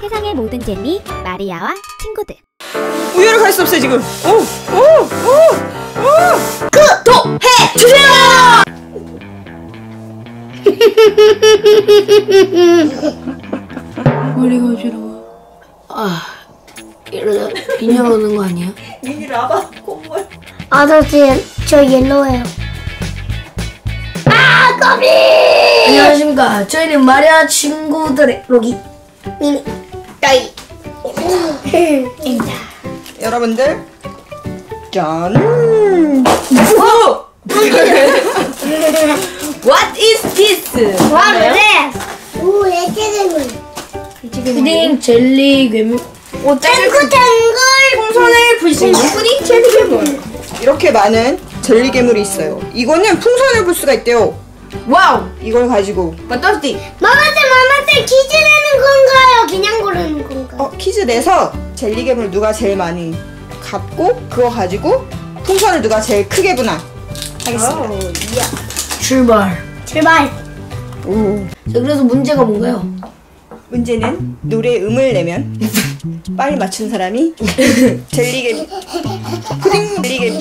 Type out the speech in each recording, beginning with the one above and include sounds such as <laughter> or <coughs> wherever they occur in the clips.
세상의 모든 젤리 마리아와 친구들 우유를 갈 수 없어요 지금. 오, 오, 오, 오. 구독해 주세요. <laughs> 머리가 어지러워. 아, 이러다 빈혈 오는 거 아니야? 미니 라바 콧물. 아저씨 저 옐로우예요. 아 거미! 안녕하십니까. 저희는 말이야와 친구들의 로기. 미니 따이. 입니다. 여러분들 짠. 오! What is this? 와 그래. 오 애기들. 푸딩 젤리 괴물. 탱글탱글. 풍선을 불신 푸딩 젤리 괴물. 이렇게 많은 젤리 괴물이 있어요. 이거는 풍선을 불 수가 있대요. Wow. 이걸 가지고 어 마마들 퀴즈 내는 건가요? 그냥 고르는 건가요? 어, 퀴즈 내서 젤리 괴물 누가 제일 많이 갖고 그거 가지고 풍선을 누가 제일 크게 부나 하겠습니다. 출발. 출발. 오. 자, 그래서 문제가 뭔가요? 문제는 노래 음을 내면 <laughs> 빨리 맞춘 사람이 <laughs> 젤리게 푸딩 젤리게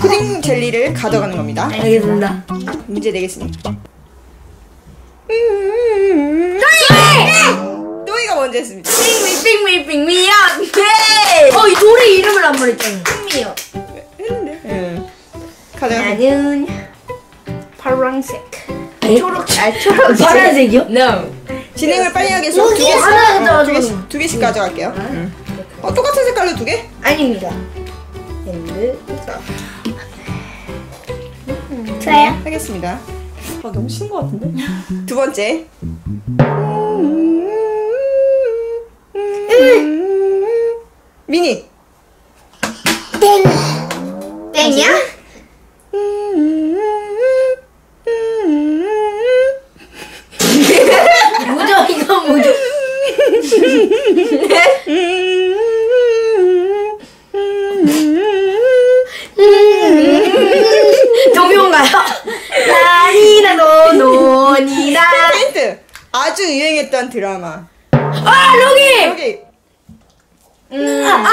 푸딩 젤리를 가져가는 겁니다. 알겠습니다. 문제 내겠습니다. 또이가 먼저 했습니다. 빙미 빙미 빙미야. 네. 어, 이 노래 이름을 안 말했잖아. 빙미요. 했는데. 응. 가져가세요. 나는 파란색. 초록색. 아, 초록색. <laughs> 파란색이요? No. 진행을 빨리 하겠어. 두 여기 개씩. 하나 어, 두. 개씩 두 개씩 가져갈게요. 응. 어 똑같은 색깔로 두 개? 아닙니다. 좋아요. 하겠습니다. 아 너무 쉬운 것 같은데? <laughs> 두 번째. 미니. 땡. 땡이야?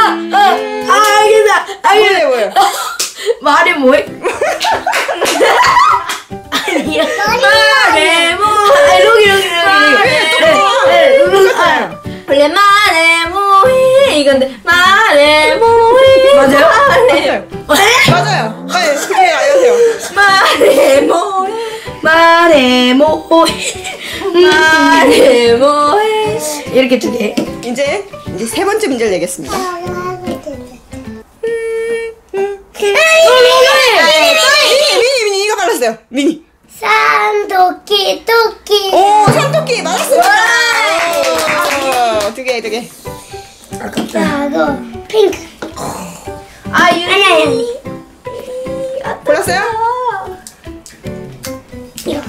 아아아 알겠다 알겠다 뭐예요, 뭐예요? 말해 뭐해? 아니야. 뭐해? 로기 로기 로기. 똑같아요. 원래 뭐해? 이건데 뭐해? 맞아요? 말해? 맞아요. 빨리 알려주세요. 말해 뭐해? 말해 뭐해? 말해 뭐해? 이렇게 두 개. 이제 이제 세 번째 문제를 내겠습니다. 미니 미니 미니 이거 발랐어요. 미니. 산토끼 토끼. 오 삼토끼 맞았습니다. 두 개, 두 개. 하고 핑크. 아 유리 아니 아니. 골랐어요? 이거.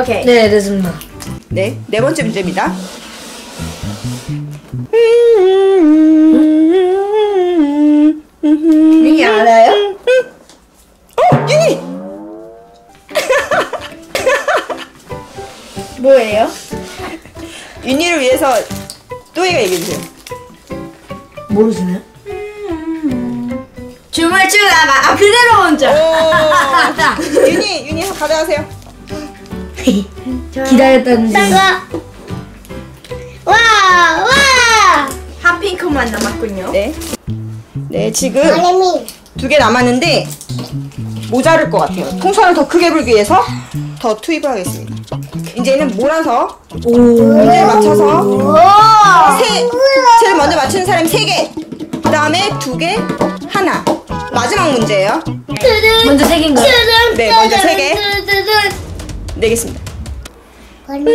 오케이 네 됐습니다 네, 네 번째 문제입니다. 윤희를 위해서 또이가 얘기해 주세요. 모르시나요? 춤을 추다가 아 그대로 오, <laughs> 윤희, 윤희 가져가세요. 기다렸다는 중. 와 와. 한 핑크만 남았군요 네, 네 지금. 두 개 남았는데 모자랄 것 같아요. 풍선을 더 크게 불기 위해서 더 투입을 하겠습니다. 이제는 몰아서 문제를 맞춰서 세, 제일 먼저 맞추는 사람이 세 개, 그 다음에 두 개, 하나. 마지막 문제예요. 먼저 세 개인가요? 네, 먼저 세 개. 내겠습니다. 로기.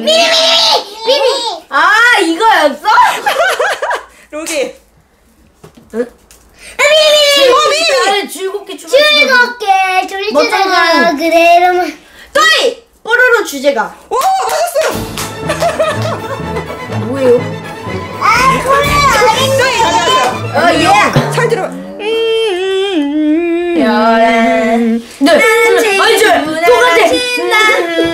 미미. 아 이거였어? <laughs> 로기. 미미. 즐겁게 춤을 즐겁게. 졸리지가 그래 이러면 주제가 오, 맞았어요. <laughs> 뭐예요? 아 그래 아레미. 또이 가져가세요. 어 예! 잘 들어. 네. 아니 저 똑같아.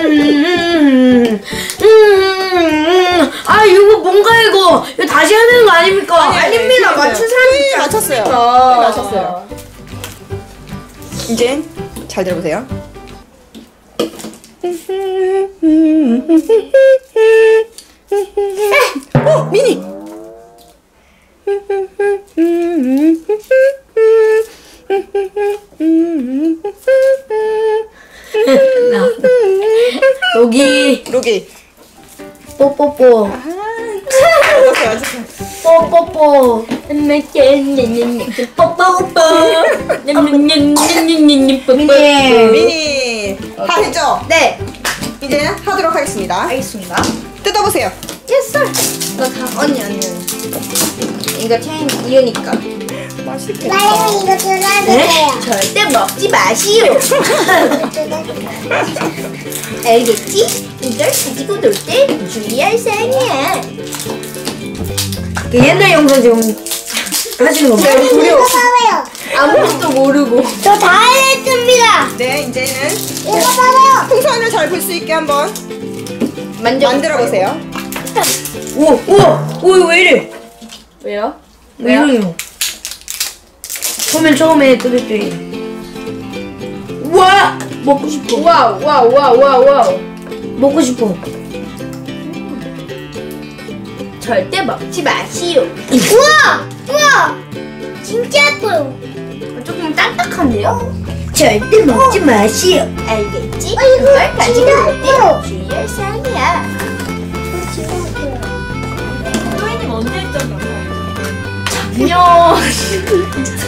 음, 음, 이거 뭔가 이거 이거 다시 되는 거 아닙니까? 아닙니다. 맞춘 사람이 맞췄어요. 네, 맞췄어요. 이제 잘 들어보세요. 어, 미니. 여기 로기. 뽀뽀뽀. 뽀뽀뽀 뽀뽀뽀 미니. 다 됐죠? 네 이제 하도록 하겠습니다. 알겠습니다 뜯어보세요. 예스 나다 언니 언니 이거 체인 이으니까 맛있겠다. 나요 이거 들어주세요. 절대 먹지 마시오 <laughs> 알겠지? 이걸 가지고 놀 때 주의할 사항이야 그 옛날 영상 지금 하시는 <laughs> 건가요? 이거 봐봐요. 아무것도 모르고 저다 해냈습니다. 네, 이제는 이거 봐봐요. 풍선을 잘 불 수 있게 한번 만져 만들어 보세요. 오! 오! 오 왜 이래? 왜요? 왜요? 왜요? 처음엔 처음에 때 우와! 먹고 싶어 wow wow wow wow wow 먹고 싶어 절대 먹지 마시오 우와! 우와! 진짜 예뻐요. 조금 딱딱한데요? 절대 먹지 마시오 알겠지? 어, 이거 이걸 가지고 진짜 놀때 예뻐요. 주의할 사항이야 소희님 언제 했잖아.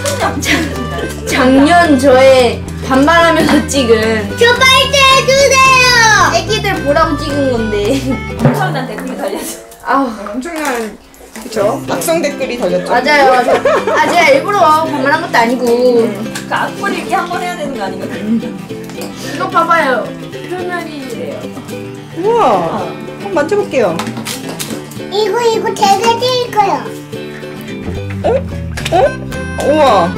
작년 작년 저의 반말하면서 찍은 저 빨대 해주세요. 애기들 보라고 찍은 건데 엄청난 댓글이 달렸어. 아우 엄청난 그쵸? 악성 댓글이 달렸죠. 맞아요 아 제가 일부러 반말한 것도 아니고 그 악플 읽기 한 번 해야 되는 거 아니거든. 이거 봐봐요 표면이래요 우와. 한번 만져볼게요. 이거 이거 제가 뛸 거요. 어? 우와.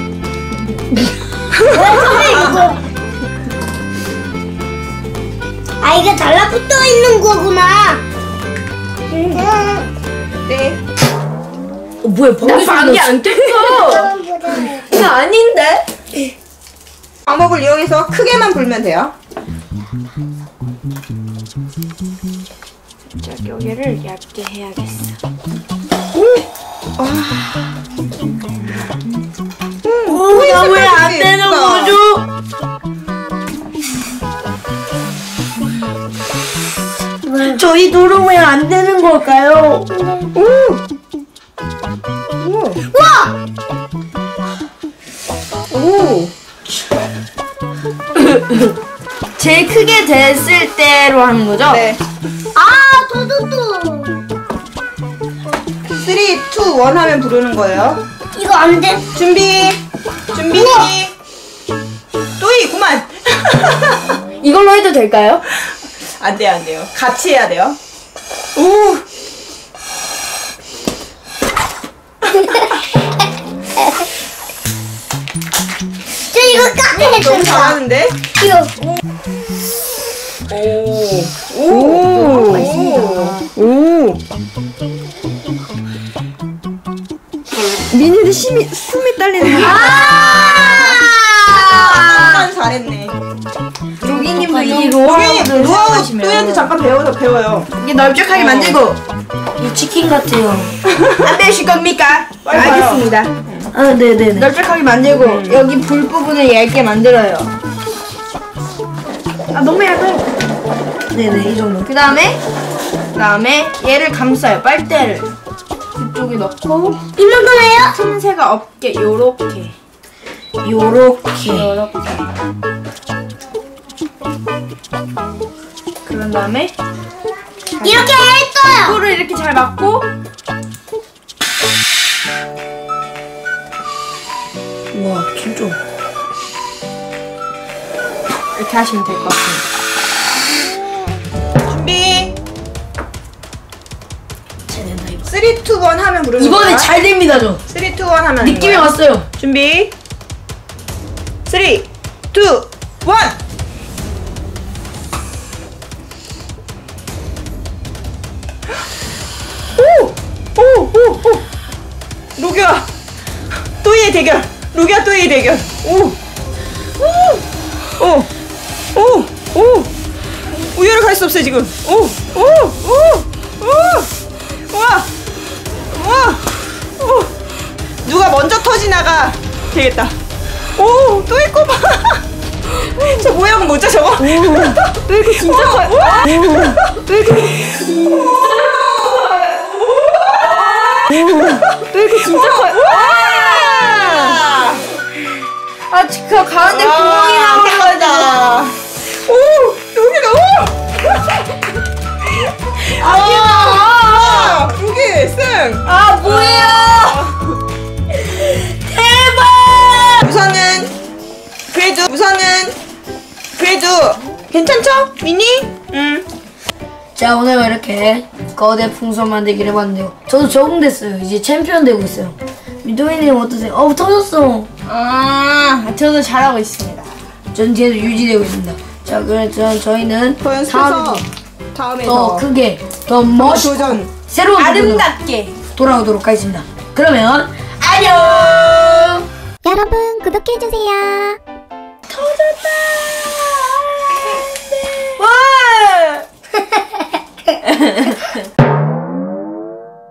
아 이게 달라붙어 있는 거구나. 네. 어, 뭐야 방귀 방귀 안 꼈어 <laughs> 이거 아닌데 방법을 이용해서 크게만 불면 돼요. 여기를 얇게 해야겠어 오, 나왜 안 되는 거죠? 저희 노름 왜안 되는 걸까요? 오. <coughs> 제일 크게 됐을 때로 하는 거죠? 네. 아 도도도. 3, 2, 1 하면 부르는 거예요. 이거 안 돼. 준비. 준비. 또이 그만. 이걸로 해도 될까요? 안 돼요, 안 돼요. 같이 해야 돼요. 오. 너무. 잘하는데? 이거 오. 오. 오. 미니는 심이, 숨이 딸리네. 아, 잘했네. 로기님도 이 여기 로하우드 노하우 또이한테 잠깐 배워서 배워요. 이게 넓적하게 만들고 이 치킨 같아요. <laughs> 안 되실 겁니까? 빨리 봐요. 알겠습니다. 아, 네네. 넓적하게 만들고 여기 불 부분을 얇게 만들어요. 아 너무 얇아요. 네네 이 정도. 그 다음에 그 다음에 얘를 감싸요 빨대를 이쪽에 넣고 이만큼해요? 틈새가 없게 요렇게 요렇게 요렇게. 그런 다음에 이렇게 했어요. 불을 이렇게 잘 막고 우와 진짜 이렇게 하시면 될 것 같습니다 준비. 3, 2, 1 하면 부르는 이번에 거야. 잘 됩니다 저 3, 2, 1 하면 느낌이 거야. 왔어요 준비. 3, 2, 1. 오! 오! 오! 오! 로기와 또이의 대결. 또이의 대결. 오! 오! 오! 오! 오! 우열을 갈 수 없어 지금. 오! 오! 오! 오! 와! 와! 오! 누가 먼저 터지나가 되겠다. 오! 또이 꼬마. <laughs> 저 모양 뭐죠 저거? 또 이거 진짜 커요. 또 이거 또 이거 진짜 커 요. 아, 그 가운데 구멍이 나와가지고. 나와가지고. 오, 여기가 오. 아기야. 여기 승. 아, 뭐예요? 대박! 우선은 그래도 우선은 그래도 괜찮죠, 미니? 응. 자, 오늘 이렇게 거대 풍선 만들기를 해봤는데요. 저도 적응됐어요. 이제 챔피언 되고 있어요. 민동이님 어떠세요? 어우 터졌어. 아, 저도 잘하고 있습니다. 전 계속 유지되고 있습니다. 자, 그래서 저희는 다음에 다음에 더 크게, 더 멋있고 새로운 아름답게 돌아오도록 하겠습니다. 그러면 안녕. 여러분 구독해주세요. 터졌다. 아, 와. <laughs> <laughs>